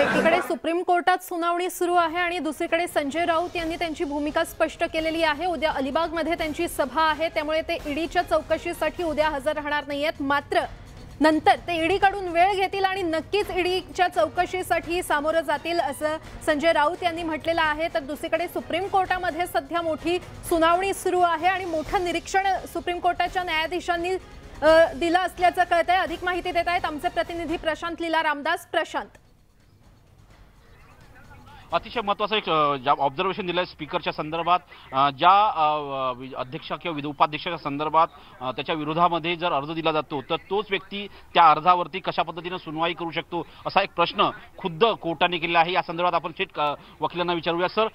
एकीकडे सुप्रीम कोर्टात सुनावणी सुरू आहे आणि दुसरीकडे संजय राऊत यांनी त्यांची भूमिका स्पष्ट केलेली आहे. उद्या अलिबागमध्ये त्यांची सभा आहे. त्यामुळे ते ईडीच्या चौकशीसाठी उद्या हजर राहणार नाहीयेत. मात्र नंतर ते ईडीकडून वेळ घेतील आणि नक्कीच ईडीच्या चौकशीसाठी सामोरं जातील असं संजय राऊत यांनी म्हटलेलं आहे. तर दुसरीकडे सुप्रीम कोर्टामध्ये सध्या मोठी सुनावणी सुरू आहे आणि मोठं निरीक्षण सुप्रीम कोर्टाच्या न्यायाधीशांनी दिलं असल्याचं कळत आहे अधिक माहिती देत आहेत आमचे प्रतिनिधी प्रशांत लीला रामदास. प्रशांत. अतिशय महत्वाचं एक ज्या ऑब्झर्वेशन दिलं आहे स्पीकरच्या संदर्भात ज्या अध्यक्ष किंवा उपाध्यक्षाच्या संदर्भात त्याच्या विरोधामध्ये जर अर्ज दिला जातो तर तोच व्यक्ती त्या अर्जावरती कशा पद्धतीनं सुनवाई करू शकतो? असा एक प्रश्न खुद्द कोर्टाने केला आहे. या संदर्भात आपण थेट वकिलांना विचारूया. सर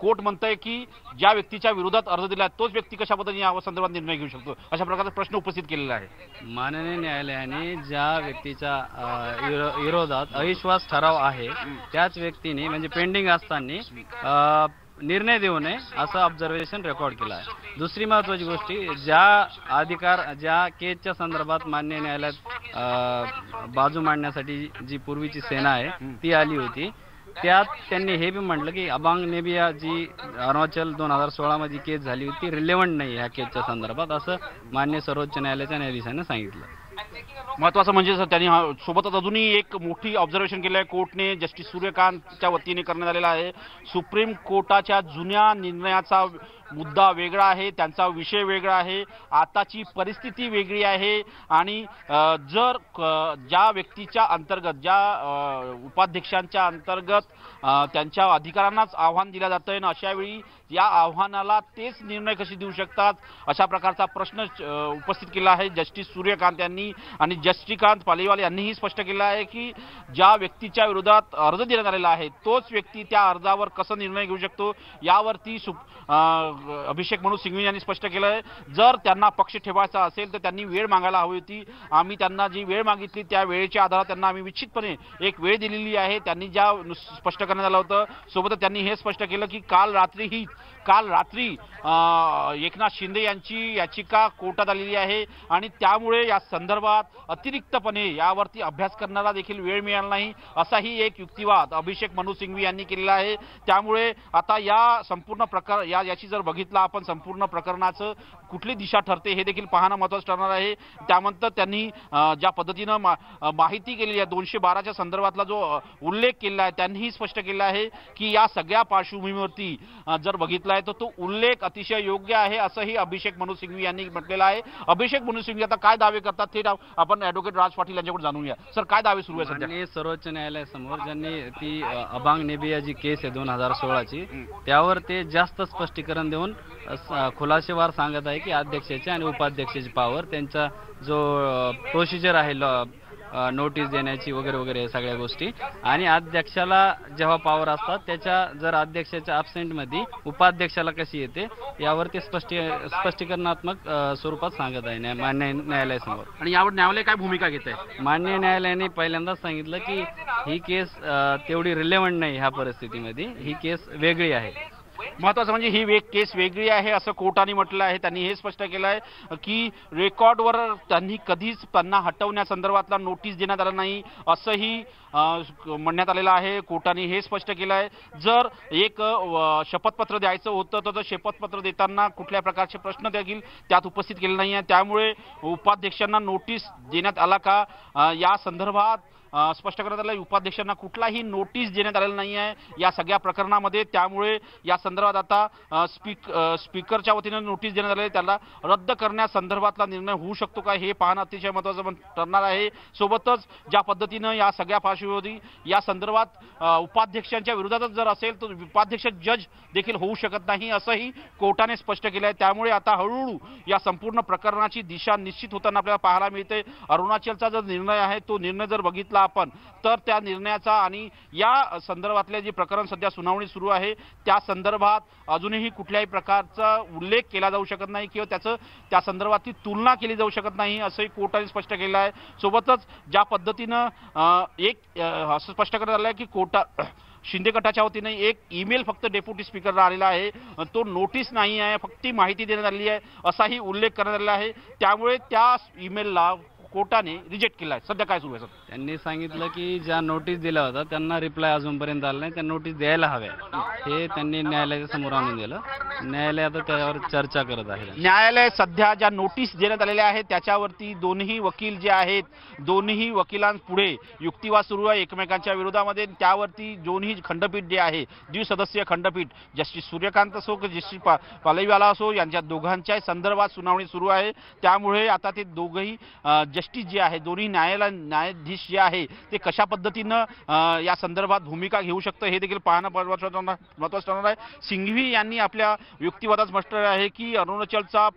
कोर्ट म्हणतंय की ज्या व्यक्तीच्या विरोधात अर्ज दिला आहे तोच व्यक्ती कशा पद्धतीने या संदर्भात निर्णय घेऊ शकतो? अशा प्रकारचा प्रश्न उपस्थित केलेला आहे. माननीय न्यायालयाने ज्या व्यक्तीच्या विरोधात अविश्वास ठराव आहे त्याच व्यक्तीने म्हणजे पेंडिंग असताना निर्णय देऊ नये असं ऑब्झर्वेशन रेकॉर्ड केलं आहे. दुसरी महत्वाची गोष्टी ज्या अधिकार ज्या केसच्या संदर्भात मान्य न्यायालयात बाजू मांडण्यासाठी जी पूर्वीची सेना आहे ती आली होती. त्यात त्यांनी हे बी म्हटलं की अबांग नेबिया जी अरुणाचल दोन हजार सोळा मध्ये केस झाली होती रिलेव्हंट नाही ह्या केसच्या संदर्भात असं मान्य सर्वोच्च न्यायालयाच्या न्यायाधीशाने सांगितलं. महत्वाचं म्हणजे सर त्यांनी सोबतच अजूनही एक मोठी ऑब्झर्वेशन केलं आहे. कोर्टने जस्टिस सूर्यकांतच्या वतीने करण्यात आलेला आहे. सुप्रीम कोर्टाच्या जुन्या निर्णयाचा मुद्दा वेगळा आहे त्यांचा विषय वेगळा आहे आताची परिस्थिती वेगळी आहे आणि जर ज्या व्यक्तीच्या अंतर्गत ज्या उपाध्यक्षांच्या अंतर्गत त्यांच्या अधिकारांनाच आव्हान दिलं जातं आणि अशा वेळी या आव्हानाला तेच निर्णय कसे देऊ शकतात अशा प्रकारचा प्रश्न उपस्थित केला आहे जस्टिस सूर्यकांत यांनी आणि जस्टिकांत पालीवाल यांनीही स्पष्ट केलं आहे की ज्या व्यक्तीच्या विरोधात अर्ज देण्यात आलेला आहे तोच व्यक्ती त्या अर्जावर कसं निर्णय घेऊ शकतो यावरती सुप अभिषेक मनू सिंघवी यांनी स्पष्ट केलं आहे. जर त्यांना पक्ष ठेवायचा असेल तर त्यांनी वेळ मागायला हवी होती. आम्ही त्यांना जी वेळ मागितली त्या वेळेच्या आधारात त्यांना आम्ही निश्चितपणे एक वेळ दिलेली आहे. त्यांनी ज्या स्पष्ट करण्यात आलं होतं सोबतच त्यांनी हे स्पष्ट केलं की काल रात्रीही काल रात्री एकनाथ शिंदे यांची याचिका कोर्टात आलेली आहे आणि त्यामुळे या संदर्भात अतिरिक्तपणे यावरती अभ्यास करणारा देखील वेळ मिळाला नाही असाही एक युक्तिवाद अभिषेक मनू सिंघवी यांनी केलेला आहे. त्यामुळे आता या संपूर्ण प्रकार या याची जर बघितला आपण संपूर्ण प्रकरणाचं कुठली दिशा ठरते हे देखील पाहणं महत्वाचं ठरणार आहे. त्यानंतर त्यांनी ज्या पद्धतीनं मा- माहिती केलेली आहे दोनशे बाराच्या संदर्भातला जो उल्लेख केला आहे त्यांनीही स्पष्ट केला आहे की या सगळ्या पार्श्वभूमीवरती जर बघितला आहे तर तो उल्लेख अतिशय योग्य आहे असंही अभिषेक मनू सिंघवी यांनी म्हटलेलं आहे. अभिषेक मनू सिंघवी आता काय दावे करतात ते आपण ऍडव्होकेट राज पाटील यांच्याकडून जाणून घ्या. सर काय दावे सुरू आहे सध्या? सर्वोच्च न्यायालयासमोर ज्यांनी ती अ, अबांग नेबिया जी केस आहे दोन हजार सोळाची त्यावर ते जास्त स्पष्टीकरण देऊन खुलासेवार सांगत आहे की अध्यक्षाचे आणि उपाध्यक्षाची पावर त्यांचा जो प्रोसिजर आहे लॉ नोटीस देण्याची वगैरे वगैरे या सगळ्या गोष्टी. आणि अध्यक्षाला जेव्हा पॉवर असतात त्याच्या जर अध्यक्षाच्या मध्ये उपाध्यक्षाला कशी येते यावर ते स्पष्टी स्पष्टीकरणात्मक स्वरूपात सांगत आहे न्याय- मान्य न्यायालयासमोर. आणि यावर न्यायालय काय भूमिका घेत आहे? मान्य न्यायालयाने पहिल्यांदाच सांगितलं की ही केस तेवढी रिलेव्हंट नाही ह्या परिस्थितीमध्ये. ही केस वेगळी आहे. महत्वाचं म्हणजे ही वेग केस वेगळी आहे असं कोर्टाने म्हटलं आहे. त्यांनी हे स्पष्ट केलं आहे की रेकॉर्डवर त्यांनी कधीच त्यांना हटवण्यासंदर्भातला नोटीस देण्यात आलं नाही असंही म्हणण्यात आलेलं आहे. कोर्टाने हे स्पष्ट केलं आहे. जर एक शपथपत्र द्यायचं होतं तर शपथपत्र देताना कुठल्या प्रकारचे प्रश्न देखील त्यात उपस्थित केले नाही आहे त्यामुळे उपाध्यक्षांना नोटीस देण्यात आला का? या संदर्भात स्पष्ट करण्यात आलं आहे, उपाध्यक्षांना कुठलाही नोटीस देण्यात आलेला नाही आहे या सगळ्या प्रकरणामध्ये. त्यामुळे या संदर्भात आता स्पीक स्पीकरच्या वतीनं नोटीस देण्यात आलेली आहे. त्याला रद्द करण्यासंदर्भातला निर्णय होऊ शकतो का हे पाहणं अतिशय महत्त्वाचं ठरणार आहे. सोबतच ज्या पद्धतीनं या सगळ्या पार्श्वभूमी या संदर्भात उपाध्यक्षांच्या विरोधातच जर असेल तर उपाध्यक्ष जज देखील होऊ शकत नाही असंही कोर्टाने स्पष्ट केलं आहे त्यामुळे आता हळूहळू या संपूर्ण प्रकरणाची दिशा निश्चित होताना आपल्याला पाहायला मिळते अरुणाचलचा जो निर्णय आहे तो निर्णय जर बघितला आपण. तर त्या निर्णयाचा आणि या संदर्भातले जे प्रकरण सध्या सुनावणी सुरू आहे त्या संदर्भात अजूनही कुठल्याही प्रकारचा उल्लेख केला जाऊ शकत नाही किंवा त्याचं त्या संदर्भातली तुलना केली जाऊ शकत नाही असंही कोर्टाने स्पष्ट केलं आहे. सोबतच ज्या पद्धतीनं एक असं स्पष्ट करण्यात आलं आहे की कोर्टा शिंदे गटाच्या वतीने एक ईमेल फक्त डेप्युटी स्पीकरला आलेला आहे. तो नोटीस नाही आहे फक्त माहिती देण्यात आलेली आहे असाही उल्लेख करण्यात आलेला आहे. त्यामुळे त्या ईमेलला कोर्टाने रिजेक्ट केला आहे सध्या काय सुरू आहे सर? त्यांनी सांगितलं की ज्या नोटीस दिल्या होत्या त्यांना रिप्लाय अजूनपर्यंत आला नाही. त्या नोटीस द्यायला हव्या हे त्यांनी न्यायालयाच्या समोर आणून दिलं. न्यायालय आता त्यावर चर्चा करत आहे. न्यायालय सध्या ज्या नोटीस देण्यात आलेल्या आहेत त्याच्यावरती दोन्ही वकील जे आहेत दोन्ही वकिलांपुढे युक्तिवाद सुरू आहे एकमेकांच्या विरोधामध्ये. त्यावरती दोन्ही खंडपीठ जे आहे द्विसदस्यीय खंडपीठ जस्टिस सूर्यकांत असो की जस्टिस पा पालईवाला असो यांच्या दोघांच्या संदर्भात सुनावणी सुरू आहे. त्यामुळे आता ते दोघंही जस्टिस जे आहे दोन्ही न्यायालय न्यायाधीश जे आहे ते कशा पद्धतीनं या संदर्भात भूमिका घेऊ शकतं हे देखील पाहणं महत्त्वाचं ठरणार महत्त्वाचं ठरणार आहे. सिंघवी यांनी आपल्या युक्तिवादात स्पष्ट आहे की अरुणाचलचा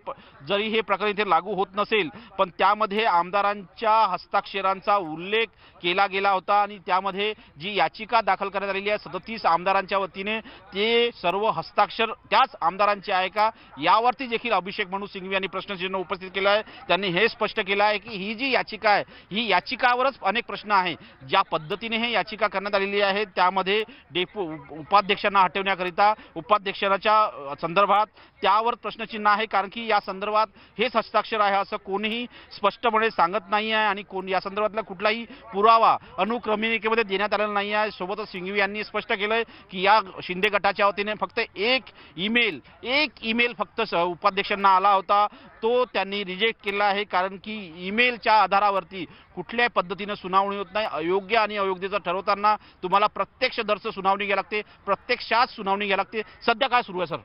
जरी हे प्रकरण इथे लागू होत नसेल पण त्यामध्ये आमदारांच्या हस्ताक्षरांचा उल्लेख केला गेला होता आणि त्यामध्ये जी याचिका दाखल करण्यात आलेली आहे सदतीस आमदारांच्या वतीने ते सर्व हस्ताक्षर त्याच आमदारांचे आहे का? यावरती देखील अभिषेक म्हणून सिंघवी यांनी प्रश्नचिन्ह उपस्थित केलं आहे. त्यांनी हे स्पष्ट केलं आहे की ही जी याचिका आहे ही याचिकावरच अनेक प्रश्न आहे. ज्या पद्धतीने हे याचिका करण्यात आलेली आहे त्यामध्ये डेपो उपाध्यक्षांना हटवण्याकरिता उपाध्यक्षाच्या संदर्भात त्यावर प्रश्नचिन्ह आहे कारण की या संदर्भात हेच हस्ताक्षर आहे असं कोणीही स्पष्टपणे सांगत नाही आहे आणि कोण या संदर्भातला कुठलाही पुरावा अनुक्रमिकेमध्ये देण्यात आलेला नाही आहे. सोबतच सिंघवी यांनी स्पष्ट केलंय की या शिंदे गटाच्या वतीने फक्त एक ईमेल एक ईमेल फक्त उपाध्यक्षांना आला होता. तो त्यांनी रिजेक्ट केला आहे कारण की ईमेल ईमेलच्या आधारावरती कुठल्याही पद्धतीने सुनावणी होत नाही. अयोग्य आणि अयोग्यचं ठरवताना तुम्हाला प्रत्यक्ष दर्श सुनावणी घ्यावी लागते. प्रत्यक्षात सुनावणी घ्यावी लागते. सध्या काय सुरू आहे सर?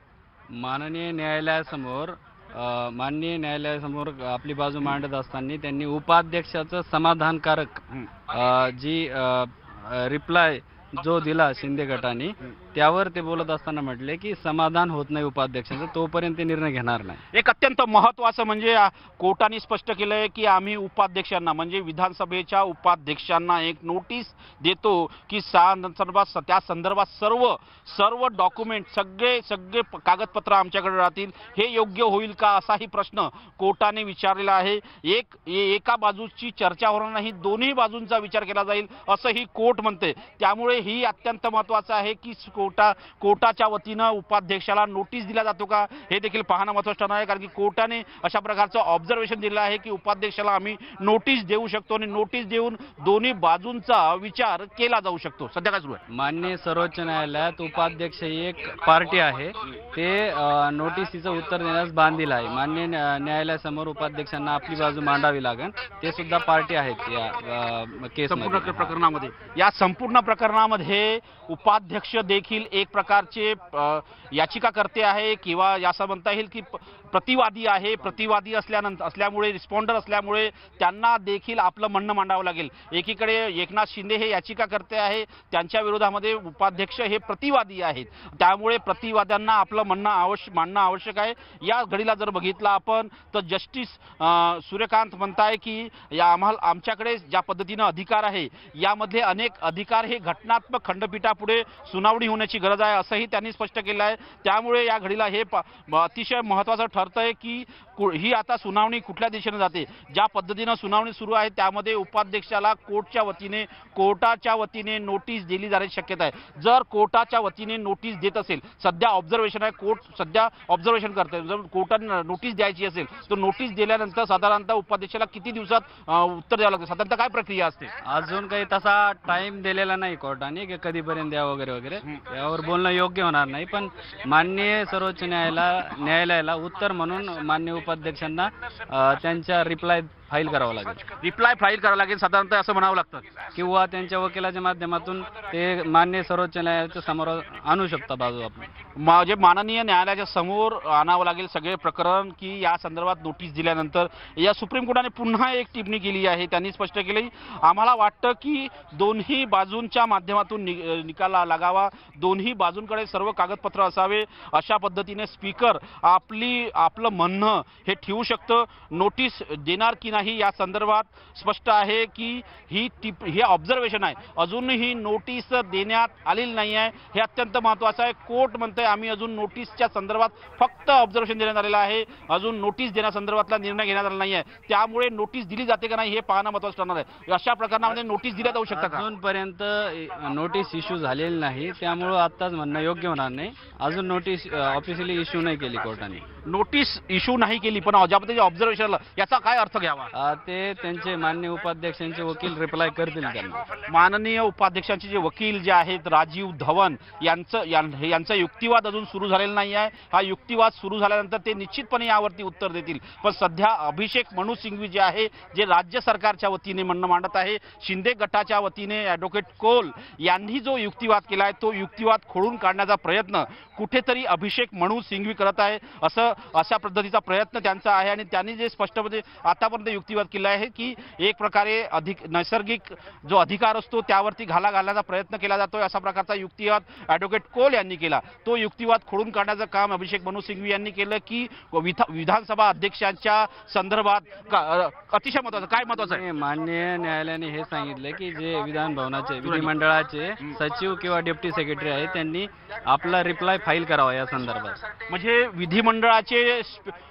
माननीय न्यायालयासमोर माननीय न्यायालयासमोर आपली बाजू मांडत असताना त्यांनी उपाध्यक्षाचं समाधानकारक जी रिप्लाय जो दिला शिंदे गटाने त्यावर ते बोलत असताना म्हटले की समाधान होत नाही उपाध्यक्षांचं तोपर्यंत ते निर्णय घेणार नाही. एक अत्यंत महत्वाचं म्हणजे कोर्टाने स्पष्ट केलंय की आम्ही उपाध्यक्षांना म्हणजे विधानसभेच्या उपाध्यक्षांना एक नोटीस देतो की संदर्भात त्या संदर्भात सर्व सर्व डॉक्युमेंट सगळे सगळे कागदपत्र आमच्याकडे राहतील. हे योग्य होईल का असाही प्रश्न कोर्टाने विचारलेला आहे. एक एका बाजूची चर्चा होणार नाही दोन्ही बाजूंचा विचार केला जाईल असंही कोर्ट म्हणते. त्यामुळे ही अत्यंत महत्वाचं आहे की कोर्टा कोर्टाच्या वतीनं उपाध्यक्षाला नोटीस दिला जातो का हे देखील पाहणं महत्वाचं ठरणार आहे. कारण की कोर्टाने अशा प्रकारचं ऑब्झर्वेशन दिलं आहे की उपाध्यक्षाला आम्ही नोटीस देऊ शकतो आणि नोटीस देऊन दोन्ही बाजूंचा विचार केला जाऊ शकतो. सध्या काय सुरू आहे? मान्य सर्वोच्च न्यायालयात उपाध्यक्ष ही एक पार्टी आहे. ते नोटीसीचं उत्तर देण्यास बांधील आहे. मान्य न्या- न्यायालयासमोर उपाध्यक्षांना आपली बाजू मांडावी लागेल. ते सुद्धा पार्टी आहेत या केस संपूर्ण प्रकरणामध्ये. या संपूर्ण प्रकरणामध्ये उपाध्यक्ष देखील देखील एक प्रकारचे याचिकाकर्ते आहे किंवा असं म्हणता येईल की प- प्रतिवादी आहे. प्रतिवादी असल्यानंतर असल्यामुळे रिस्पॉन्डर असल्यामुळे त्यांना देखील आपलं म्हणणं मांडावं लागेल. एकीकडे एकनाथ शिंदे हे याचिकाकर्ते आहे त्यांच्या विरोधामध्ये उपाध्यक्ष हे प्रतिवादी आहेत. त्यामुळे प्रतिवाद्यांना आपलं म्हणणं आवश्यक मांडणं आवश्यक आहे. या घडीला जर बघितलं आपण तर जस्टिस सूर्यकांत म्हणताय की या आम्हाला आमच्याकडे ज्या पद्धतीनं अधिकार आहे यामधले अनेक अधिकार हे घटनात्मक खंडपीठापुढे सुनावणी होण्याची गरज आहे असंही त्यांनी स्पष्ट केलं आहे. त्यामुळे या घडीला हे प- अतिशय महत्त्वाचं ठरतंय की ही आता सुनावणी कुठल्या दिशेने जाते? ज्या पद्धतीनं सुनावणी सुरू आहे त्यामध्ये उपाध्यक्षाला कोर्टच्या वतीने कोर्टाच्या वतीने नोटीस दिली जाण्याची शक्यता आहे. जर कोर्टाच्या वतीने नोटीस देत असेल सध्या ऑब्झर्वेशन आहे कोर्ट सध्या ऑब्झर्वेशन करते जर कोर्टाने नोटीस द्यायची असेल तर नोटीस दिल्यानंतर साधारणतः उपाध्यक्षाला किती दिवसात उत्तर द्यावं लागतं? साधारणतः काय प्रक्रिया असते? अजून काही तसा टाइम दिलेला नाही कोर्टाने की कधीपर्यंत द्या वगैरे वगैरे. यावर बोलणं योग्य होणार नाही पण माननीय सर्वोच्च न्यायालया न्यायालयाला उत्तर म्हणून मान्य उपाध्यक्षांना त्यांच्या रिप्लाय फाईल करावा लागेल. रिप्लाय फाईल करावं लागेल साधारणतः असं म्हणावं लागतं. किंवा त्यांच्या वकिलाच्या माध्यमातून ते मान्य सर्वोच्च न्यायालयाच्या समोर आणू शकता बाजू आपली माझे माननीय न्यायालयाच्या समोर आणावं लागेल सगळे प्रकरण की या संदर्भात नोटीस दिल्यानंतर या सुप्रीम कोर्टाने पुन्हा एक टिप्पणी केली आहे त्यांनी स्पष्ट केली आम्हाला वाटतं की दोन्ही बाजूंच्या माध्यमातून नि निकाल लागावा. दोन्ही बाजूंकडे सर्व कागदपत्र असावे. अशा पद्धतीने स्पीकर आपली आपलं म्हणणं हे ठेवू शकतं. नोटीस देणार की नाही नाही या संदर्भात स्पष्ट आहे की ही टिप हे ऑब्झर्वेशन आहे. अजूनही नोटीस देण्यात आलेली नाही आहे. हे अत्यंत महत्त्वाचं आहे. कोर्ट म्हणतंय आम्ही अजून नोटीसच्या संदर्भात फक्त ऑब्झर्वेशन देण्यात आलेलं आहे. अजून नोटीस देण्यासंदर्भातला निर्णय घेण्यात आला नाही आहे. त्यामुळे नोटीस दिली जाते का नाही हे पाहणं महत्त्वाचं ठरणार आहे. अशा प्रकरणामध्ये नोटीस दिल्या जाऊ शकतात अजूनपर्यंत नोटीस इश्यू झालेली नाही. त्यामुळं आत्ताच म्हणणं योग्य होणार नाही. अजून नोटीस ऑफिशियली इश्यू नाही केली कोर्टाने. नोटीस इश्यू नाही केली पण ज्या पद्धतीने ऑब्झर्वेशन याचा काय अर्थ घ्यावा? ते त्यांचे माननीय उपाध्यक्षांचे वकील रिप्लाय करतील त्यांना. माननीय उपाध्यक्षांचे जे वकील जे आहेत राजीव धवन यांचं यां- यांचा युक्तिवाद अजून सुरू झालेला नाही आहे. हा युक्तिवाद सुरू झाल्यानंतर ते निश्चितपणे यावरती उत्तर देतील. पण सध्या अभिषेक मनु सिंघवी जे आहे जे राज्य सरकारच्या वतीने म्हणणं मांडत आहे शिंदे गटाच्या वतीने ॲडव्होकेट कोल यांनी जो युक्तिवाद केला आहे तो युक्तिवाद खोडून काढण्याचा प्रयत्न कुठेतरी अभिषेक मनु सिंघवी करत आहे. असं अशा पद्धतीचा प्रयत्न त्यांचा आहे आणि त्यांनी जे स्पष्टपणे आतापर्यंत युक्तिवाद केला आहे की एक प्रकारे अधिक नैसर्गिक जो अधिकार असतो त्यावरती घाला घालण्याचा प्रयत्न केला जातोय असा प्रकारचा युक्तिवाद ॲडव्होकेट कोल यांनी केला. तो युक्तिवाद खोडून काढण्याचं काम अभिषेक मनु सिंघवी यांनी केलं की विधा- विधानसभा अध्यक्षांच्या संदर्भात अतिशय महत्वाचं काय महत्वाचं आहे? मान्य न्यायालयाने हे सांगितलं की जे विधान भवनाचे विधिमंडळाचे सचिव किंवा डेप्टी सेक्रेटरी आहेत त्यांनी आपला रिप्लाय फाईल करावा या संदर्भात. म्हणजे विधिमंडळाचे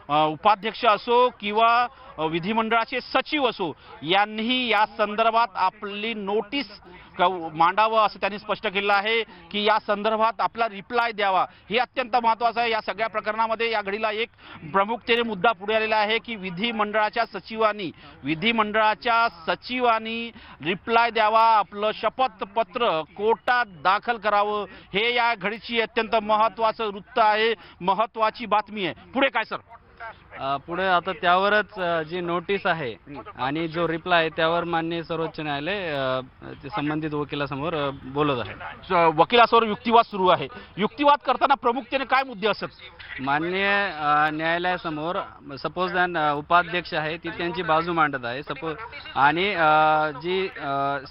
उपाध्यक्ष असो किंवा विधिमंडळाचे सचिव असो यांनीही या संदर्भात आपली नोटीस क- मांडावं असं त्यांनी स्पष्ट केलं आहे की या संदर्भात आपला रिप्लाय द्यावा. हे अत्यंत महत्त्वाचं आहे. या सगळ्या प्रकरणामध्ये या घडीला एक प्रमुखतेने मुद्दा पुढे आलेला आहे की विधिमंडळाच्या सचिवांनी विधिमंडळाच्या सचिवांनी रिप्लाय द्यावा आपलं शपथपत्र कोर्टात दाखल करावं. हे या घडीची अत्यंत महत्त्वाचं वृत्त आहे. महत्त्वाची बातमी आहे. पुढे काय सर? पुढे आता त्यावरच जी नोटीस आहे आणि जो रिप्लाय आहे त्यावर मान्य सर्वोच्च न्यायालय संबंधित वकिलासमोर बोलत आहे. वकिलासमोर युक्तिवाद सुरू आहे. युक्तिवाद करताना प्रमुखतेने काय मुद्दे असत? मान्य न्यायालयासमोर सपोज दॅन उपाध्यक्ष आहे ती त्यांची बाजू मांडत आहे. सपोज आणि जी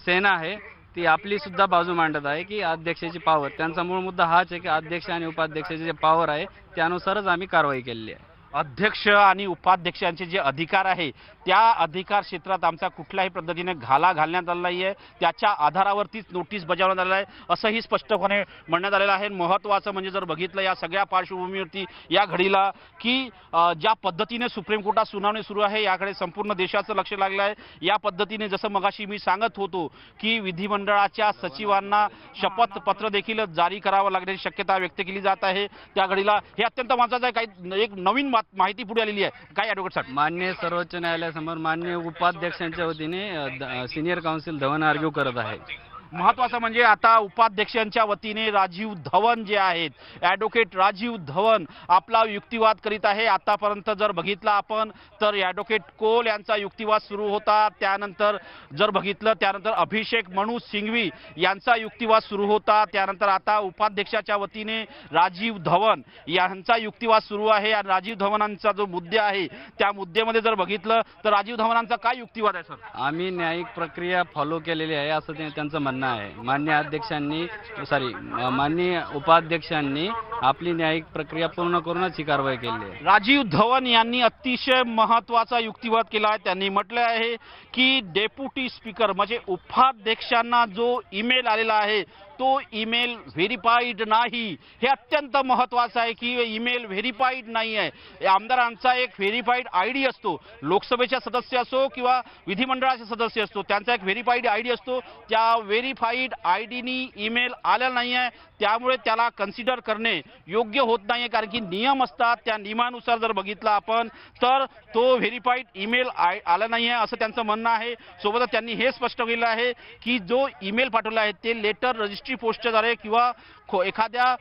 सेना आहे ती आपली सुद्धा बाजू मांडत आहे की अध्यक्षाची पॉवर त्यांचा मूळ मुद्दा हाच आहे की अध्यक्ष आणि उपाध्यक्षाचे जे पॉवर आहे त्यानुसारच आम्ही कारवाई केलेली आहे. अध्यक्ष आणि उपाध्यक्षांचे जे अधिकार आहे त्या अधिकार क्षेत्रात आमचा कुठल्याही पद्धतीने घाला घालण्यात आला नाही आहे त्याच्या आधारावरतीच नोटीस बजावण्यात आलेलं आहे. असंही स्पष्टपणे म्हणण्यात आलेलं आहे. महत्त्वाचं म्हणजे जर बघितलं या सगळ्या पार्श्वभूमीवरती या घडीला की ज्या पद्धतीने सुप्रीम कोर्टात सुनावणी सुरू आहे याकडे संपूर्ण देशाचं लक्ष लागलं आहे. या पद्धतीने जसं मगाशी मी सांगत होतो की विधिमंडळाच्या सचिवांना शपथपत्र देखील जारी करावं लागण्याची शक्यता व्यक्त केली जात आहे. त्या घडीला हे अत्यंत महत्त्वाचं आहे. काही एक नवीन माहिती पुढे आलेली आहे. काय ॲडव्होकेट साहेब? मान्य सर्वोच्च न्यायालयासमोर मान्य उपाध्यक्षांच्या वतीने सिनियर काउन्सिल धवन आर्ग्यू करत आहे. महत्वाचं म्हणजे आता उपाध्यक्षांच्या वतीने राजीव धवन जे आहेत ॲडव्होकेट राजीव धवन आपला युक्तिवाद करीत आहे. आतापर्यंत जर बघितलं आपण तर ॲडव्होकेट कोल यांचा युक्तिवाद सुरू होता. त्यानंतर जर बघितलं त्यानंतर अभिषेक मनू सिंघवी यांचा युक्तिवाद सुरू होता. त्यानंतर आता उपाध्यक्षाच्या वतीने राजीव धवन यांचा युक्तिवाद सुरू आहे. आणि राजीव धवनांचा जो मुद्दे आहे त्या मुद्द्यामध्ये जर बघितलं तर राजीव धवनांचा काय युक्तिवाद आहे सर? आम्ही न्यायिक प्रक्रिया फॉलो केलेली आहे असं त्यांचं म्हणणं आहे. मान्य अध्यक्षांनी सॉरी मान्य उपाध्यक्षांनी आपली न्यायिक प्रक्रिया पूर्ण करूनच ही कारवाई केली आहे. राजीव धवन यांनी अतिशय महत्त्वाचा युक्तिवाद केला आहे. त्यांनी म्हटलं आहे की डेप्युटी स्पीकर म्हणजे उपाध्यक्षांना जो ईमेल आलेला आहे तो ईमेल व्हेरीफाईड नाही. हे अत्यंत महत्वाचं आहे की ईमेल व्हेरीफाईड नाही आहे. आमदारांचा एक व्हेरीफाईड आय डी असतो. लोकसभेचा सदस्य असो किंवा विधिमंडळाचे सदस्य असतो त्यांचा एक व्हेरीफाईड आय डी असतो. त्या व्हेरीफाईड आय डीनी ईमेल आलेला नाही आहे. त्यामुळे त्याला कन्सिडर करणे योग्य होत नाही आहे कारण की नियम असतात त्या नियमानुसार जर बघितला आपण तर तो व्हेरीफाईड ईमेल आय आला नाही आहे असं त्यांचं म्हणणं आहे. सोबतच त्यांनी हे स्पष्ट केलं आहे की जो ईमेल पाठवला आहे ते लेटर रजिस्ट्री पोस्टद्वारे किंवा खो- एखाद्या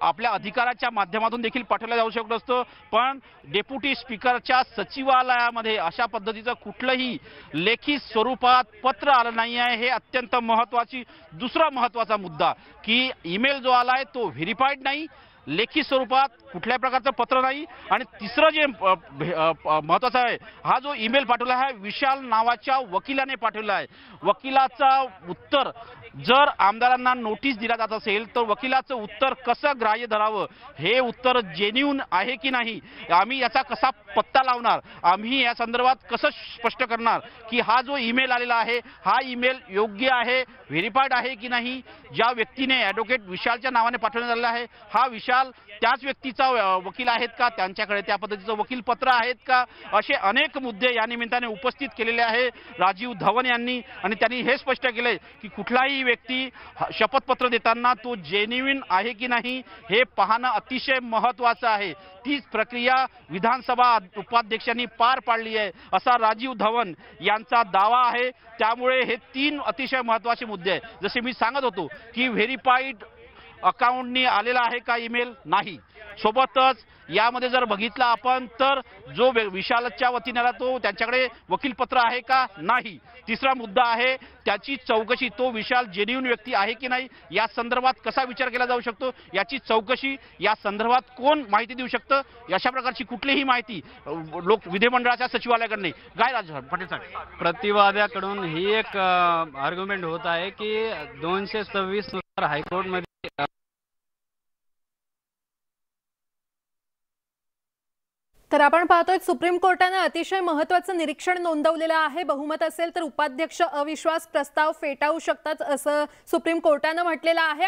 आपल्या अधिकाराच्या माध्यमातून देखील पाठवलं जाऊ शकत असतं. पण डेप्युटी स्पीकरच्या सचिवालयामध्ये अशा पद्धतीचं कुठलंही लेखी स्वरूपात पत्र आलं नाही आहे हे अत्यंत महत्वाची दुसरा महत्त्वाचा मुद्दा की ईमेल जो आला आहे तो व्हेरीफाईड नाही लेखी स्वरूपात कुठल्याही प्रकारचं पत्र नाही. आणि तिसरं जे अ, महत्वाचं आहे हा जो ईमेल पाठवला आहे विशाल नावाच्या वकिलाने पाठवला आहे. वकिलाचा उत्तर जर आमदारांना नोटीस दिला जात असेल तर वकिलाचं उत्तर कसं ग्राह्य धरावं? हे उत्तर जेन्युन आहे की नाही? आम्ही याचा कसा पत्ता लावणार? आम्ही या संदर्भात कसं स्पष्ट करणार की हा जो ईमेल आलेला आहे हा ईमेल योग्य आहे व्हेरीफाईड आहे की नाही? ज्या व्यक्तीने ॲडव्होकेट विशालच्या नावाने पाठवण्यात आलेला आहे हा विशाल त्याच व्यक्तीचा वकील आहेत का? त्यांच्याकडे त्या पद्धतीचं वकील पत्र आहेत का? असे अनेक मुद्दे या निमित्ताने उपस्थित केलेले आहे. राजीव धवन यांनी आणि त्यांनी हे स्पष्ट केलंय की कुठलाही व्यक्ती शपथपत्र देताना तो जेन्युइन आहे की नाही हे पाहणं अतिशय महत्वाचं आहे. तीच प्रक्रिया विधानसभा उपाध्यक्षांनी पार पाडली आहे. असा राजीव धवन यांचा दावा आहे. त्यामुळे हे तीन अतिशय महत्त्वाचे मुद्दे आहेत. जसे मी सांगत होतो की व्हेरीफाईड अकाउंटनी आलेला आहे का ईमेल? नाही. सोबतच यामध्ये जर बघितलं आपण तर जो विशालच्या वतीने आला तो त्यांच्याकडे वकीलपत्र आहे का? नाही. तिसरा मुद्दा आहे त्याची चौकशी तो विशाल जेन्युन व्यक्ती आहे की नाही? या संदर्भात कसा विचार केला जाऊ शकतो? याची चौकशी या संदर्भात कोण माहिती देऊ शकतं? अशा प्रकारची कुठलीही माहिती लोक विधिमंडळाच्या सचिवालयाकडे नाही. काय राज पाटील साहेब. प्रतिवाद्याकडून ही एक आर्ग्युमेंट होत आहे की दोनशे सव्वीसनुसार हायकोर्टमध्ये तर आपण पाहतोय सुप्रीम कोर्टानं अतिशय महत्वाचं निरीक्षण नोंदवलेलं आहे. बहुमत असेल तर उपाध्यक्ष अविश्वास प्रस्ताव फेटाळू शकतात असं सुप्रीम कोर्टानं म्हटलेलं आहे.